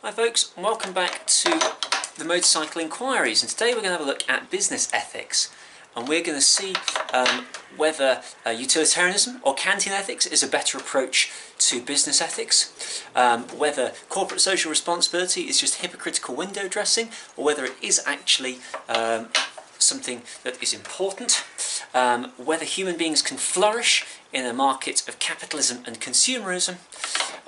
Hi folks, welcome back to the Motorcycle Enquiries and today we're going to have a look at business ethics and we're going to see um, whether uh, utilitarianism or Kantian ethics is a better approach to business ethics, um, whether corporate social responsibility is just hypocritical window dressing or whether it is actually um, something that is important, um, whether human beings can flourish in a market of capitalism and consumerism,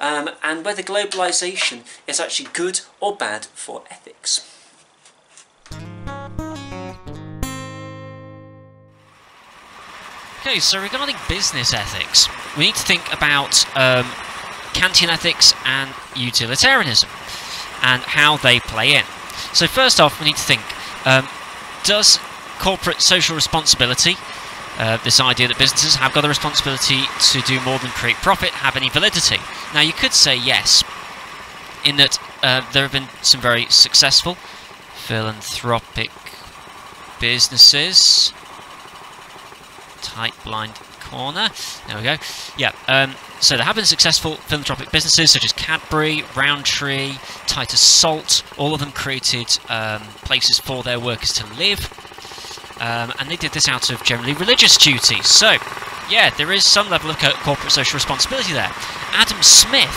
um, and whether globalization is actually good or bad for ethics. Okay, so regarding business ethics, we need to think about um, Kantian ethics and utilitarianism and how they play in. So first off, we need to think, um, does corporate social responsibility, uh, this idea that businesses have got a responsibility to do more than create profit, have any validity? Now you could say yes, in that uh, there have been some very successful philanthropic businesses tight blind corner. There we go. Yeah, um, so there have been successful philanthropic businesses such as Cadbury, Rowntree, Titus Salt. All of them created um, places for their workers to live. Um, and they did this out of generally religious duties. So, yeah, there is some level of corporate social responsibility there. Adam Smith,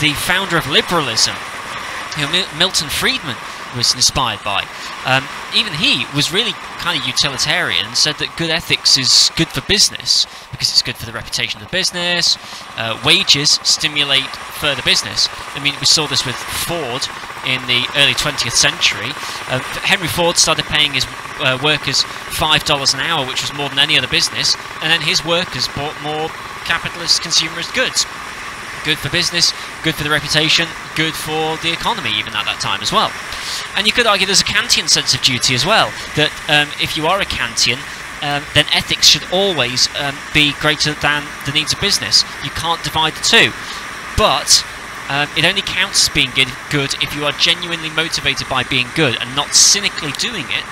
the founder of liberalism, who Milton Friedman was inspired by. Um, even he was really kind of utilitarian and said that good ethics is good for business because it's good for the reputation of the business. Uh, wages stimulate further business. I mean, we saw this with Ford in the early 20th century. Uh, Henry Ford started paying his uh, workers $5 an hour, which was more than any other business, and then his workers bought more capitalist consumerist goods. Good for business, good for the reputation, good for the economy even at that time as well. And you could argue there's a Kantian sense of duty as well, that um, if you are a Kantian, um, then ethics should always um, be greater than the needs of business. You can't divide the two. But um, it only counts as being good, good if you are genuinely motivated by being good and not cynically doing it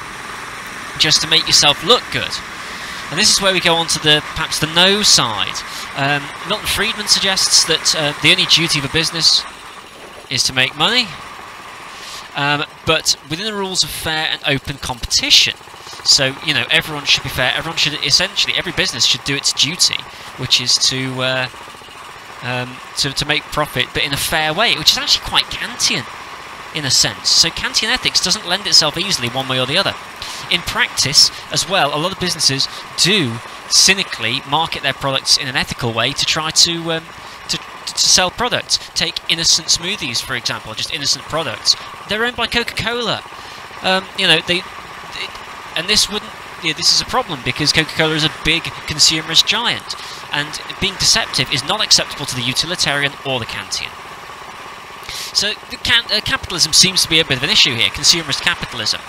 just to make yourself look good. And this is where we go on to the perhaps the no side. Um, Milton Friedman suggests that uh, the only duty of a business is to make money, um, but within the rules of fair and open competition. So, you know, everyone should be fair. Everyone should, essentially, every business should do its duty, which is to, uh, um, to, to make profit, but in a fair way, which is actually quite Kantian, in a sense. So Kantian ethics doesn't lend itself easily one way or the other. In practice, as well, a lot of businesses do cynically market their products in an ethical way to try to um, to, to sell products. Take innocent smoothies, for example, just innocent products. They're owned by Coca-Cola. Um, you know, they, they, and this wouldn't. Yeah, this is a problem because Coca-Cola is a big consumerist giant, and being deceptive is not acceptable to the utilitarian or the Kantian. So can, uh, capitalism seems to be a bit of an issue here, consumerist capitalism.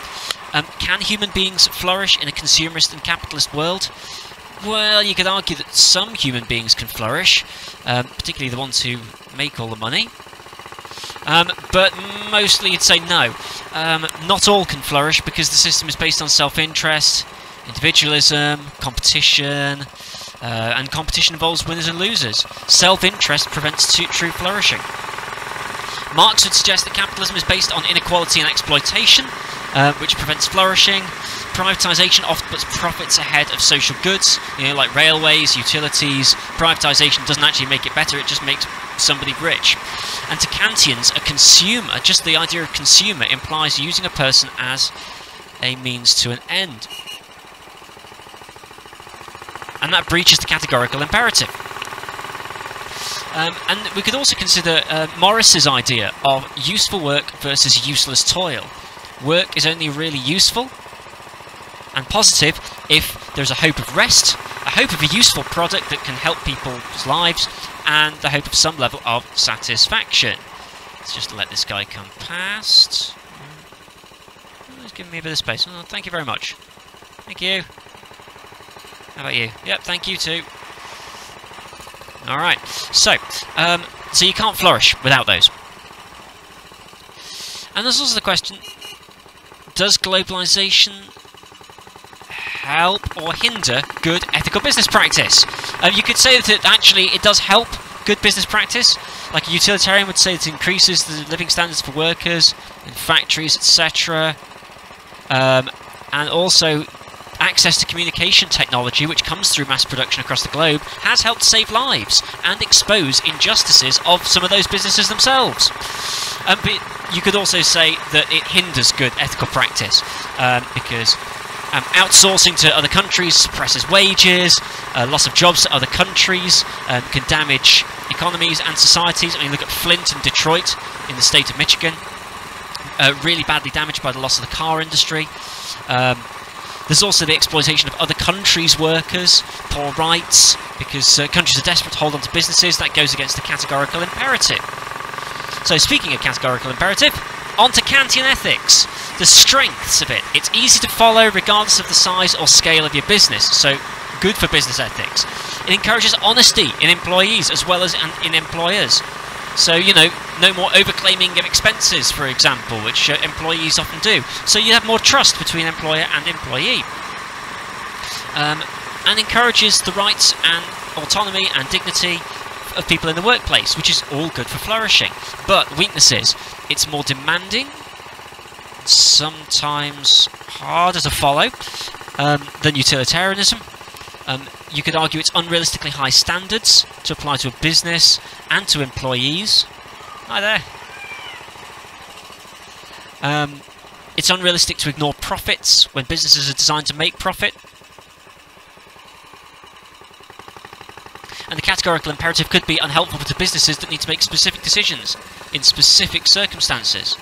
Um, can human beings flourish in a consumerist and capitalist world? Well, you could argue that some human beings can flourish, um, particularly the ones who make all the money. Um, but mostly you'd say no. Um, not all can flourish because the system is based on self-interest, individualism, competition, uh, and competition involves winners and losers. Self-interest prevents true flourishing. Marx would suggest that capitalism is based on inequality and exploitation, uh, which prevents flourishing. Privatisation often puts profits ahead of social goods, you know, like railways, utilities. Privatisation doesn't actually make it better, it just makes somebody rich. And to Kantians, a consumer, just the idea of consumer, implies using a person as a means to an end. And that breaches the categorical imperative. Um, and we could also consider uh, Morris's idea of useful work versus useless toil. Work is only really useful and positive if there's a hope of rest, a hope of a useful product that can help people's lives, and the hope of some level of satisfaction. Let's just let this guy come past. He's giving me a bit of space. Oh, thank you very much. Thank you. How about you? Yep, thank you too. Alright, so, um, so you can't flourish without those. And there's also the question, does globalization help or hinder good ethical business practice? Um, you could say that it actually it does help good business practice, like a utilitarian would say, it increases the living standards for workers in factories, etc. Um, and also access to communication technology, which comes through mass production across the globe, has helped save lives and expose injustices of some of those businesses themselves. Um, but you could also say that it hinders good ethical practice um, because um, outsourcing to other countries suppresses wages, uh, loss of jobs to other countries um, can damage economies and societies. I mean, look at Flint and Detroit in the state of Michigan, uh, really badly damaged by the loss of the car industry. Um, there's also the exploitation of other countries' workers, poor rights, because uh, countries are desperate to hold on to businesses. That goes against the categorical imperative. So, speaking of categorical imperative, on to Kantian ethics. The strengths of it. It's easy to follow regardless of the size or scale of your business, so good for business ethics. It encourages honesty in employees as well as in employers. So, you know, no more overclaiming of expenses, for example, which uh, employees often do. So you have more trust between employer and employee. Um, and encourages the rights and autonomy and dignity of people in the workplace, which is all good for flourishing. But weaknesses, it's more demanding, sometimes harder to follow um, than utilitarianism. Um, you could argue it's unrealistically high standards to apply to a business and to employees. Hi there. Um, it's unrealistic to ignore profits when businesses are designed to make profit. And the categorical imperative could be unhelpful to businesses that need to make specific decisions in specific circumstances.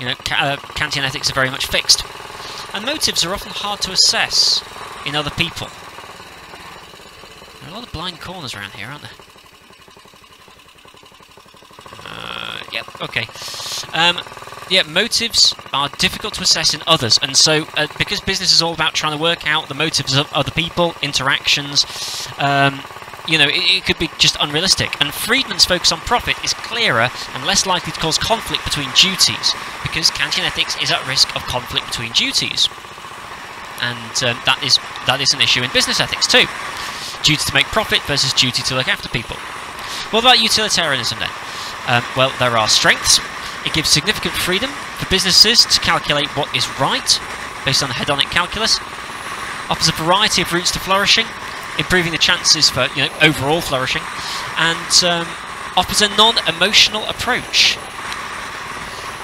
You know, uh, Kantian ethics are very much fixed. And motives are often hard to assess in other people. There are a lot of blind corners around here, aren't there? Uh, yep, okay. Um, yeah, motives are difficult to assess in others, and so uh, because business is all about trying to work out the motives of other people, interactions, um, you know, it, it, could be just unrealistic. And Friedman's focus on profit is clearer and less likely to cause conflict between duties, because Kantian ethics is at risk of conflict between duties. And um, that is that is an issue in business ethics too. Duty to make profit versus duty to look after people. What about utilitarianism then? Um, well, there are strengths. It gives significant freedom for businesses to calculate what is right based on the hedonic calculus. Offers a variety of routes to flourishing, improving the chances for you know overall flourishing, and um, offers a non-emotional approach.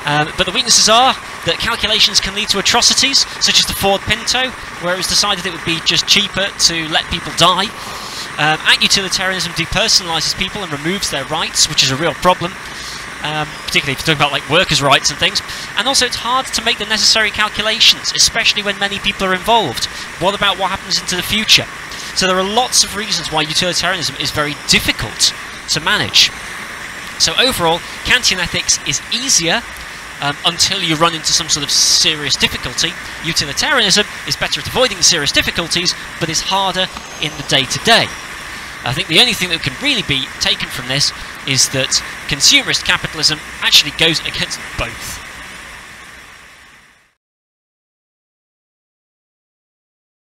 Um, but the weaknesses are that calculations can lead to atrocities, such as the Ford Pinto, where it was decided it would be just cheaper to let people die. Um, Act utilitarianism depersonalises people and removes their rights, which is a real problem. Um, particularly if you're talking about like workers' rights and things. And also, it's hard to make the necessary calculations, especially when many people are involved. What about what happens into the future? So there are lots of reasons why utilitarianism is very difficult to manage. So overall, Kantian ethics is easier um, until you run into some sort of serious difficulty. Utilitarianism is better at avoiding serious difficulties, but is harder in the day-to-day. I think the only thing that can really be taken from this is that consumerist capitalism actually goes against both.